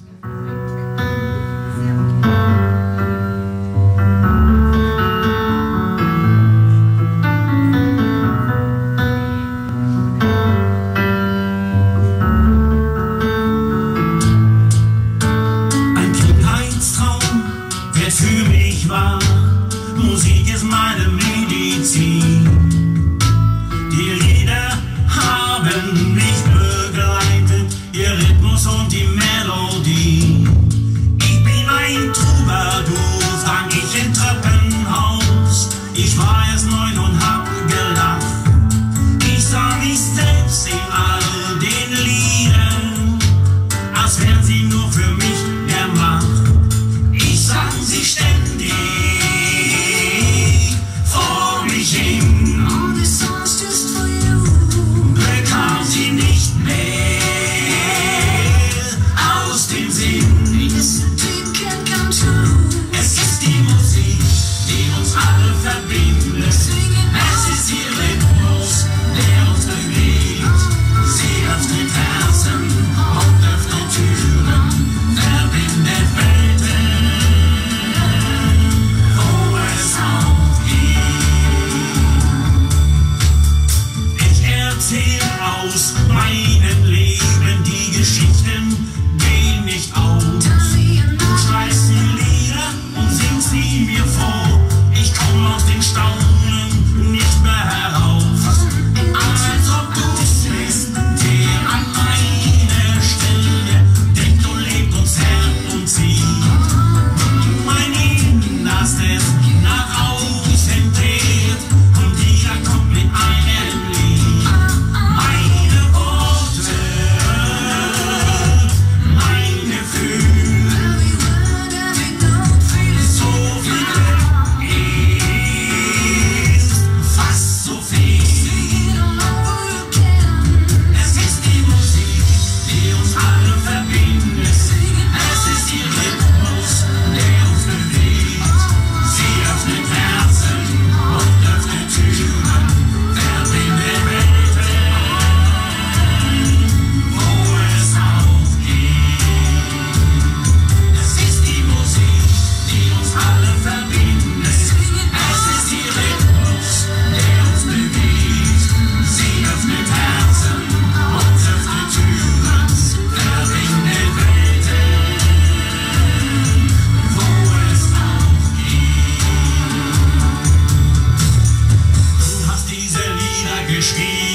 Yes. geschrieben.